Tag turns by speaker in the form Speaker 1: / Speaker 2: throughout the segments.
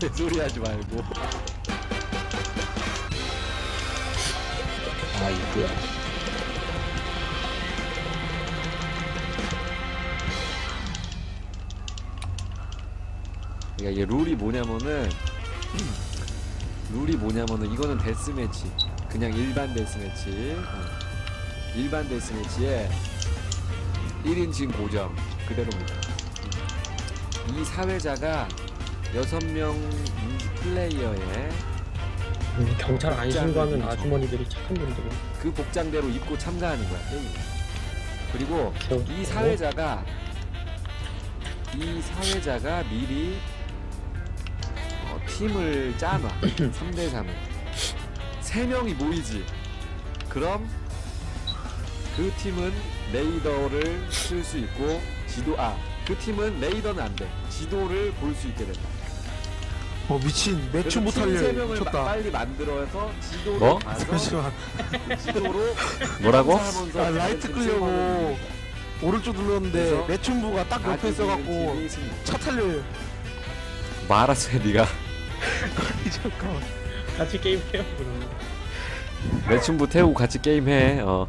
Speaker 1: 개소리 하지 말고.
Speaker 2: 아 이거야.
Speaker 1: 그러니까 이게 룰이 뭐냐면은 룰이 뭐냐면은 이거는 데스매치 그냥 일반 데스매치 어. 일반 데스매치에 1인칭 고정 그대로입니다 이 사회자가 6명 플레이어의
Speaker 2: 음, 경찰 안 신고하는
Speaker 1: 복장을
Speaker 2: 아주머니들이 착한 분들.
Speaker 1: 그 복장대로 입고 참가하는 거야 게임 그리고
Speaker 2: 저-
Speaker 1: 이 사회자가 이 사회자가 미리 어, 팀을 짜놔. 3대 3을. 세 명이 모이지. 그럼 그 팀은 레이더를 쓸 수 있고 지도 아 그 팀은 레이더는 안 돼. 지도를 볼 수 있게 된다
Speaker 3: 어 미친 매춘 못할래
Speaker 1: 마-
Speaker 3: 미쳤다
Speaker 1: 빨리 만들어서 지도를
Speaker 4: 뭐?
Speaker 1: 봐서
Speaker 3: 잠시만
Speaker 1: 지도로
Speaker 4: 뭐라고?
Speaker 3: 아 라이트
Speaker 1: 팀 세워놓는
Speaker 3: 오른쪽 눌렀는데
Speaker 1: 그래서
Speaker 3: 매춘부가 딱 옆에 있어갖고. 차 탈려요
Speaker 1: 뭐
Speaker 4: 말았어 네가
Speaker 3: 잠깐만
Speaker 2: 같이 게임해요 그러면.
Speaker 4: 매춘부 태우고 같이 게임해 어.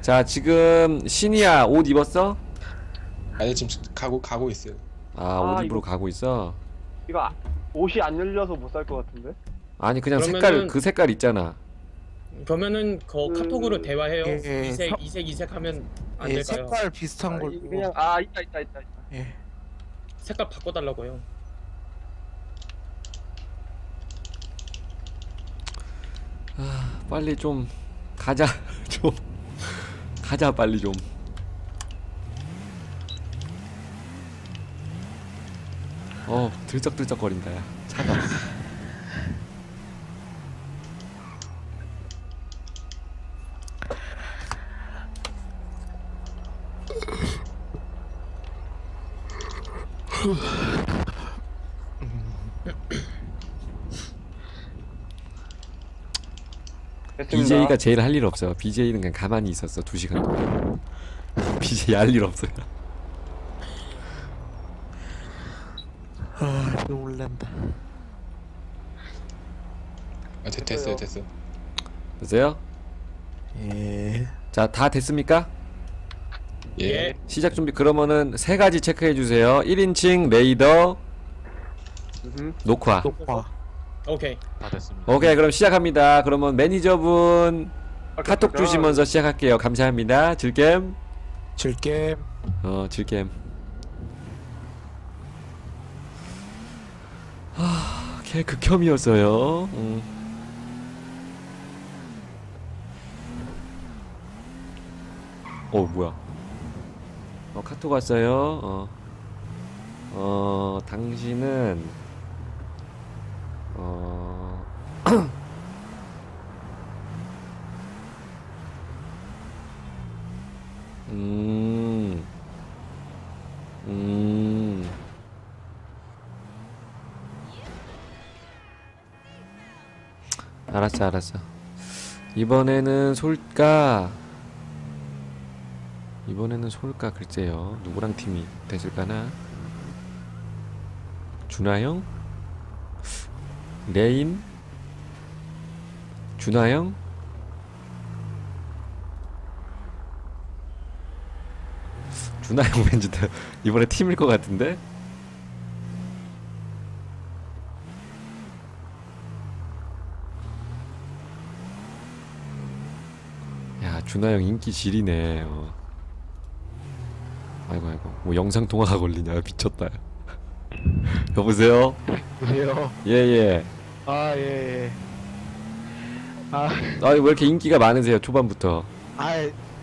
Speaker 4: 자 지금 신이야 옷 입었어?
Speaker 5: 아니 지금 가고 가고 있어요.
Speaker 4: 아옷
Speaker 6: 아,
Speaker 4: 입으러
Speaker 6: 이거-
Speaker 4: 가고 있어?
Speaker 6: 이거 아- 옷이 안 열려서 못 살 것 같은데?
Speaker 4: 아니 그냥 색깔
Speaker 2: 그러면은-
Speaker 4: 그 색깔 있잖아
Speaker 2: 그러면은 그
Speaker 6: 그-
Speaker 2: 카톡으로 대화해요.
Speaker 3: 예, 예,
Speaker 2: 이색
Speaker 3: 서-
Speaker 2: 이색 이색 하면 안
Speaker 3: 예,
Speaker 2: 될까요?
Speaker 3: 색깔 비슷한
Speaker 6: 아,
Speaker 3: 걸
Speaker 6: 이-
Speaker 3: 보고.
Speaker 6: 그냥 아 있다 있다 있다 있다.
Speaker 3: 예.
Speaker 2: 색깔 바꿔달라고요.
Speaker 4: 빨리 좀 가자 좀 가자 빨리 좀 어, 들쩍들쩍거린다, 야. 차가. BJ가 제일 할 일 없어요. BJ는 그냥 가만히 있었어, 두 시간 동안. BJ 할 일 없어요.
Speaker 3: 아 놀란다
Speaker 5: 아, 됐, 됐어요 됐어.
Speaker 4: 됐어요?
Speaker 3: 예
Speaker 4: 자, 다 됐습니까?
Speaker 5: 예.
Speaker 2: 예.
Speaker 4: 시작 준비. 그러면은 세 가지 체크해 주세요. 1인칭 레이더. 녹화.
Speaker 3: 녹화
Speaker 2: 오케이.
Speaker 4: 오케이, 그럼 시작합니다. 그러면 매니저분
Speaker 6: 아,
Speaker 4: 카톡. 주시면서 시작할게요. 감사합니다. 질겜.
Speaker 3: 질겜
Speaker 4: 어, 질겜. 하, 걔 극혐이었어요. 음. 어, 뭐야? 어, 카톡 왔어요. 어. 어, 당신은 어 알았어, 알았어. 이번에는 솔까? 이번에는 솔까 글쎄요. 누구랑 팀이 됐을까나? 준하 형? 레인? 준하 형? 준하 형 왠지 더- 이번에 팀일 것 같은데? 야 준하 형 인기 지리네. 어. 아이고 아이고. 뭐 영상 통화가 걸리냐. 미쳤다. 여보세요?
Speaker 3: 보세요?
Speaker 4: 예예.
Speaker 3: 아 예 예. 아,
Speaker 4: 아왜 이렇게 인기가 많으세요 초반부터?
Speaker 3: 아,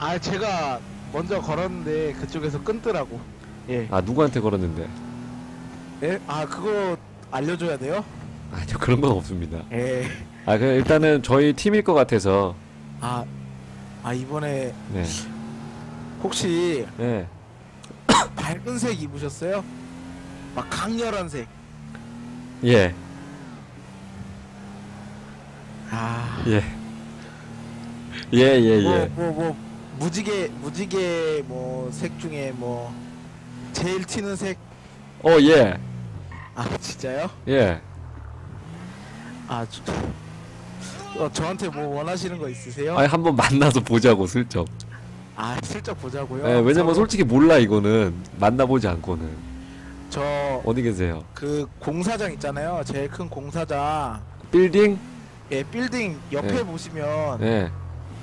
Speaker 3: 아 제가 먼저 걸었는데 그쪽에서 끊더라고. 예.
Speaker 4: 아 누구한테 걸었는데?
Speaker 3: 예? 아 그거 알려줘야 돼요?
Speaker 4: 아저 그런 건 없습니다.
Speaker 3: 예.
Speaker 4: 아그 일단은 저희 팀일 것 같아서.
Speaker 3: 아, 아 이번에
Speaker 4: 네
Speaker 3: 혹시
Speaker 4: 네.
Speaker 3: 밝은 색 입으셨어요? 막 강렬한 색.
Speaker 4: 예,
Speaker 3: 아.
Speaker 4: 예. 예, 예,
Speaker 3: 뭐,
Speaker 4: 예.
Speaker 3: 뭐, 뭐, 무지개, 무지개, 뭐, 색 중에 뭐, 제일 튀는 색,
Speaker 4: 어, 예.
Speaker 3: 아 진짜요?
Speaker 4: 예.
Speaker 3: 아 저, 어, 저한테 뭐 원하시는 거 있으세요?
Speaker 4: 아니 한번 만나서 보자고 슬쩍.
Speaker 3: 아 슬쩍 보자고요.
Speaker 4: 예, 왜냐면 솔직히 몰라 이거는 만나보지 않고는
Speaker 3: 저
Speaker 4: 어디 계세요?
Speaker 3: 그 공사장 있잖아요. 제일 큰 공사장.
Speaker 4: 빌딩?
Speaker 3: 예, 빌딩 옆에
Speaker 4: 네.
Speaker 3: 보시면
Speaker 4: 예.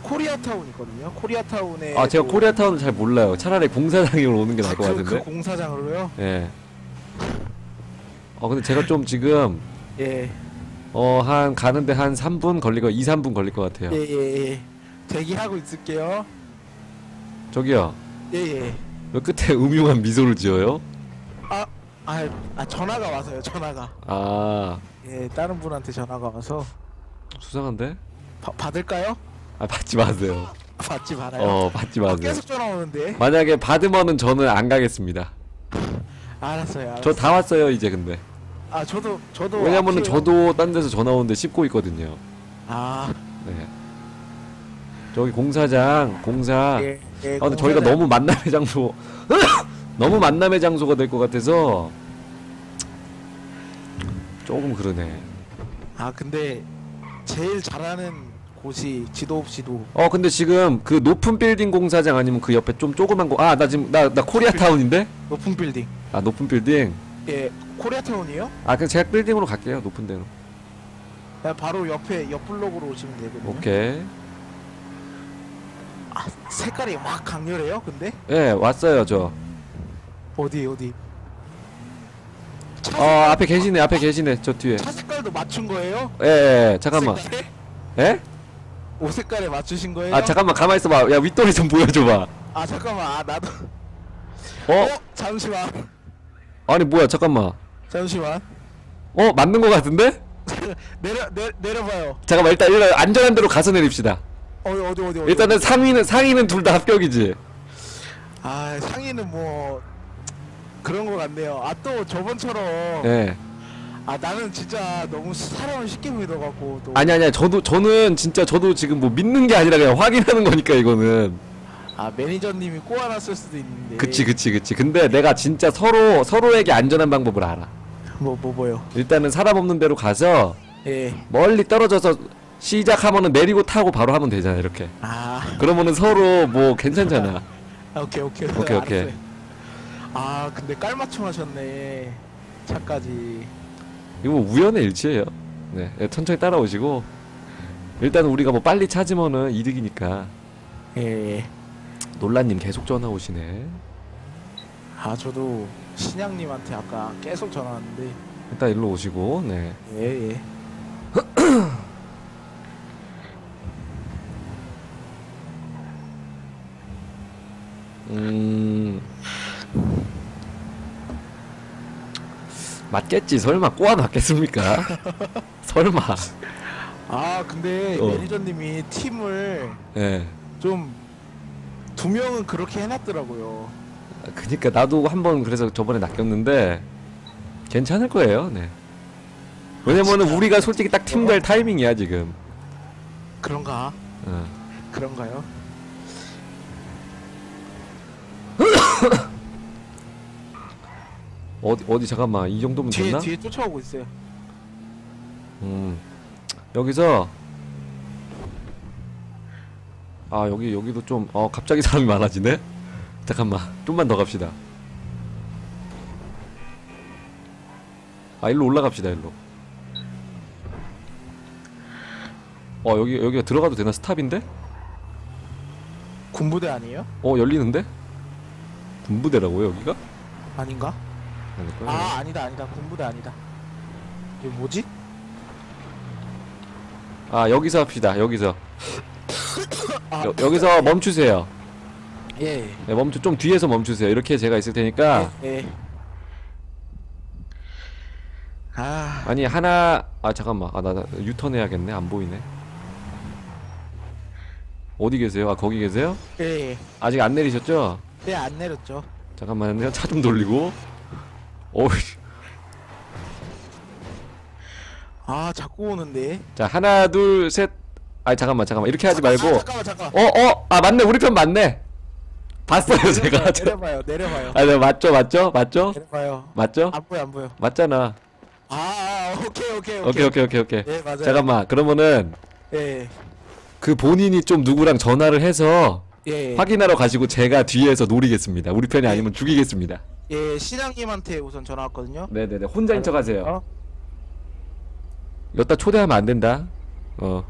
Speaker 3: 코리아타운 있거든요. 코리아타운에
Speaker 4: 아 제가 코리아타운을 잘 몰라요. 차라리 공사장에 오는 게 나을 것
Speaker 3: 그,
Speaker 4: 같은데.
Speaker 3: 그 공사장으로요?
Speaker 4: 예. 어 근데 제가 좀 지금
Speaker 3: 예.
Speaker 4: 어 한 가는데 한 3분 걸리고 2, 3분 걸릴 것 같아요.
Speaker 3: 예, 예, 예. 대기하고 있을게요.
Speaker 4: 저기요.
Speaker 3: 예, 예.
Speaker 4: 왜 끝에 음흉한 미소를 지어요?
Speaker 3: 아, 아, 아 전화가 와서요. 전화가.
Speaker 4: 아
Speaker 3: 예, 다른 분한테 전화가 와서
Speaker 4: 수상한데?
Speaker 3: 바, 받을까요?
Speaker 4: 아 받지 마세요.
Speaker 3: 받지 말아요.
Speaker 4: 어 받지
Speaker 3: 아,
Speaker 4: 마세요.
Speaker 3: 계속 전화 오는데.
Speaker 4: 만약에 받으면은 저는 안 가겠습니다.
Speaker 3: 알았어요. 알았어요.
Speaker 4: 저 다 왔어요 이제 근데.
Speaker 3: 아, 저도 저도
Speaker 4: 왜냐면은. 저도 딴 데서 전화 오는데 씹고 있거든요.
Speaker 3: 아,
Speaker 4: 네. 저기 공사장 공사.
Speaker 3: 예. 예
Speaker 4: 아 근데 저희가
Speaker 3: 공사장.
Speaker 4: 너무 만남의 장소 너무 만남의 장소가 될 것 같아서 조금 그러네.
Speaker 3: 아, 근데 제일 잘하는 곳이 지도 없이도
Speaker 4: 어 근데 지금 그 높은 빌딩 공사장 아니면 그 옆에 좀 조그만 거 아나 지금 나 나 코리아 타운인데?
Speaker 3: 높은 빌딩.
Speaker 4: 아 높은 빌딩.
Speaker 3: 예, 코리아타운이요?
Speaker 4: 아 그럼 제가 빌딩으로 갈게요 높은 데로.
Speaker 3: 네, 바로 옆에 옆 블록으로 오시면 되거든요.
Speaker 4: 오케이.
Speaker 3: 아, 색깔이 막 강렬해요. 근데
Speaker 4: 예 왔어요 저.
Speaker 3: 어디 어디? 차,
Speaker 4: 어 앞에 계시네 앞에 계시네 저 뒤에.
Speaker 3: 차 색깔도 맞춘 거예요?
Speaker 4: 예, 예 잠깐만.
Speaker 3: 색깔에?
Speaker 4: 예?
Speaker 3: 옷 색깔에 맞추신 거예요?
Speaker 4: 아 잠깐만 가만 있어봐. 야 윗도리 좀 보여줘봐.
Speaker 3: 아 잠깐만 아 나도
Speaker 4: 어?
Speaker 3: 어 잠시만
Speaker 4: 아니 뭐야 잠깐만.
Speaker 3: 잠시만
Speaker 4: 어 맞는 거 같은데?
Speaker 3: 내려 내, 내려봐요
Speaker 4: 잠깐만 일단 일단 안전한 데로 가서 내립시다.
Speaker 3: 어디 어디 어디 어디
Speaker 4: 일단은 상위는 상위는 둘 다 합격이지.
Speaker 3: 아 상의는 뭐 그런 거 같네요 아 또 저번처럼
Speaker 4: 예.
Speaker 3: 아 나는 진짜 너무 사람을 쉽게 믿어갖고 또
Speaker 4: 아니 아니야 저도 저는 진짜 저도 지금 뭐 믿는 게 아니라 그냥 확인하는 거니까 이거는.
Speaker 3: 아 매니저님이 꼬아놨을 수도 있는데
Speaker 4: 그치 그치 그치. 근데 내가 진짜 서로 서로에게 안전한 방법을 알아.
Speaker 3: 뭐 뭐 뭐요
Speaker 4: 일단은 사람 없는 데로 가서
Speaker 3: 예
Speaker 4: 멀리 떨어져서 시작하면은 내리고 타고 바로 하면 되잖아 이렇게.
Speaker 3: 아
Speaker 4: 그러면은 서로 뭐 괜찮잖아.
Speaker 3: 아, 오케이 오케이
Speaker 4: 오케이, 오케이.
Speaker 3: 알았어요. 아 근데 깔맞춤 하셨네 차까지
Speaker 4: 이거 뭐 우연의 일치예요. 네, 예, 천천히 따라오시고 일단 우리가 뭐 빨리 찾으면은 이득이니까.
Speaker 3: 예.
Speaker 4: 논란님 계속 전화 오시네.
Speaker 3: 아 저도 신양님한테 아까 계속 전화 왔는데
Speaker 4: 일단 일로 오시고, 네.
Speaker 3: 예 예
Speaker 4: 음. 맞겠지. 설마 꼬아 놨겠습니까? 설마.
Speaker 3: 아 근데
Speaker 4: 어.
Speaker 3: 매니저님이 팀을
Speaker 4: 예.
Speaker 3: 좀 두 명은 그렇게 해놨더라고요
Speaker 4: 그니까 나도 한 번 그래서 저번에 낚였는데 괜찮을 거예요. 네. 왜냐면은? 우리가 솔직히 딱 팀 될 타이밍이야 지금.
Speaker 3: 그런가
Speaker 4: 어.
Speaker 3: 그런가요
Speaker 4: 어디 어디 잠깐만 이 정도면
Speaker 3: 뒤에
Speaker 4: 됐나?
Speaker 3: 뒤에 쫓아오고 있어요
Speaker 4: 음. 여기서 아 여기 여기도 좀어 갑자기 사람이 많아지네. 잠깐만 좀만 더 갑시다. 아 일로 올라갑시다 일로. 어 여기 여기가 들어가도 되나 스탑인데?
Speaker 3: 군부대 아니에요
Speaker 4: 어 열리는데? 군부대라고요 여기가?
Speaker 3: 아닌가
Speaker 4: 아닐까요?
Speaker 3: 아 아니다 아니다 군부대 아니다 이게 뭐지
Speaker 4: 아 여기서 합시다 여기서
Speaker 3: 아,
Speaker 4: 여, 여기서 멈추세요.
Speaker 3: 예.
Speaker 4: 네, 멈추 좀 뒤에서 멈추세요. 이렇게 제가 있을 테니까.
Speaker 3: 예, 예. 아.
Speaker 4: 아니 하나 아 잠깐만. 아나 유턴 해야겠네. 안 보이네. 어디 계세요? 아 거기 계세요?
Speaker 3: 예, 예.
Speaker 4: 아직 안 내리셨죠?
Speaker 3: 네, 안 내렸죠.
Speaker 4: 잠깐만요. 차 좀 돌리고. 어우
Speaker 3: 아, 자꾸 오는데.
Speaker 4: 자 하나 둘셋아 잠깐만 잠깐만. 이렇게 하지 말고.
Speaker 3: 아, 잠깐만, 잠깐만.
Speaker 4: 어 어? 아 맞네. 우리 편 맞네 봤어요 제가. 저-
Speaker 3: 내려봐요 내려봐요
Speaker 4: 아, 네, 맞죠, 맞죠, 맞죠,
Speaker 3: 내려봐요
Speaker 4: 맞죠?
Speaker 3: 안 보여 안 보여
Speaker 4: 맞잖아.
Speaker 3: 아, 아 오케이 오케이
Speaker 4: 오케이, 오케이, 오케이, 오케이.
Speaker 3: 예 맞아요
Speaker 4: 잠깐만, 그러면은
Speaker 3: 예
Speaker 4: 그 본인이 좀 누구랑 전화를 해서
Speaker 3: 예,
Speaker 4: 확인하러 가시고 제가 뒤에서 노리겠습니다. 우리 편이 아니면 죽이겠습니다.
Speaker 3: 예 시장님한테 우선 전화 왔거든요
Speaker 4: 네네네, 혼자인 척 하세요.
Speaker 3: 어?
Speaker 4: 여기다 초대하면 안 된다. 어.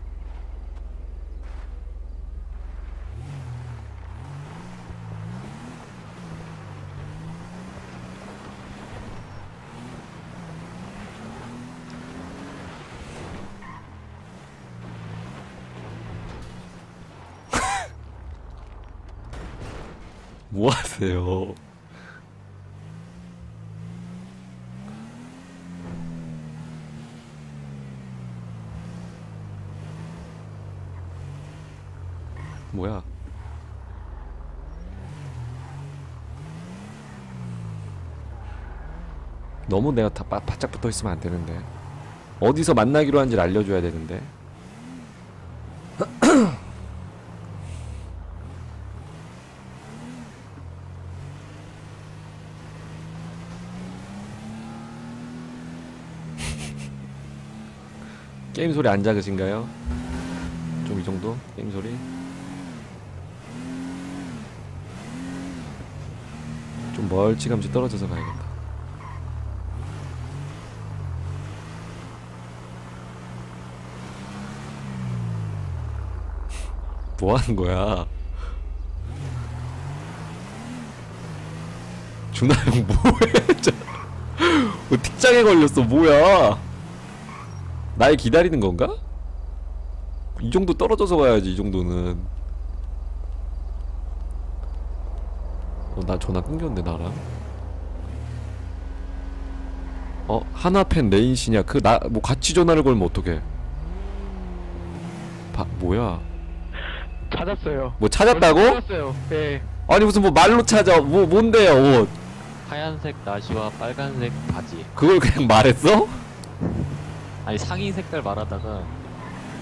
Speaker 4: 뭐 하세요? 뭐야? 너무 내가 다 바, 바짝 붙어 있으면 안 되는데. 어디서 만나기로 한지를 알려줘야 되는데. 게임 소리 안 작으신가요? 좀 이 정도? 게임 소리? 좀 멀찌감치 떨어져서 가야겠다. 뭐 하는 거야? 준하 형 뭐해? 저, 뭐 틱장에 걸렸어 뭐야? 날 기다리는 건가? 이 정도 떨어져서 가야지 이 정도는. 어, 나 전화 끊겼는데 나랑. 어 하나팬 레인씨냐? 그 나 뭐 같이 전화를 걸면 어떡해? 바 뭐야?
Speaker 6: 찾았어요.
Speaker 4: 뭐 찾았다고?
Speaker 6: 찾았어요. 예.
Speaker 4: 아니 무슨 뭐 말로 찾아? 뭐 뭔데요 옷?
Speaker 7: 하얀색 나시와 빨간색 바지.
Speaker 4: 그걸 그냥 말했어?
Speaker 7: 아니 상의 색깔 말하다가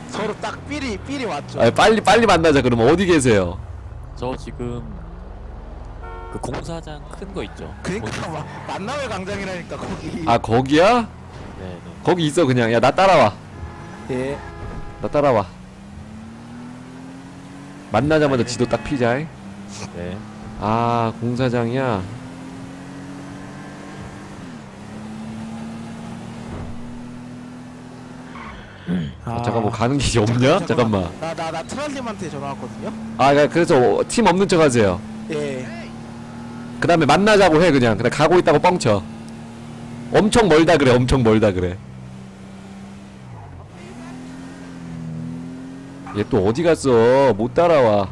Speaker 3: 서로 딱 삘이 삘이 왔죠.
Speaker 4: 아 빨리 빨리 만나자. 그러면 어디 계세요?
Speaker 7: 저 지금 그 공사장 큰 거 있죠.
Speaker 3: 그니까 막 만남의 광장이라니까 거기.
Speaker 4: 아 거기야?
Speaker 7: 네 네.
Speaker 4: 거기 있어 그냥. 야 나 따라와.
Speaker 3: 예.
Speaker 4: 나 따라와. 만나자마자 지도 딱 피자.
Speaker 7: 네.
Speaker 4: 아 공사장이야 아, 잠깐 뭐 가는 길이 없냐? 잠깐만.
Speaker 3: 나 나 나 트랄님한테 전화 왔거든요.
Speaker 4: 아 그러니까 그래서 팀 없는 척 하세요.
Speaker 3: 예.
Speaker 4: 그 다음에 만나자고 해 그냥. 그냥 가고 있다고 뻥쳐. 엄청 멀다 그래 엄청 멀다 그래. 얘 또 어디 갔어? 못 따라와.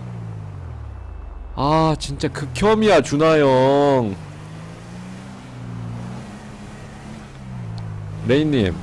Speaker 4: 아 진짜 극혐이야 준하 형. 레인님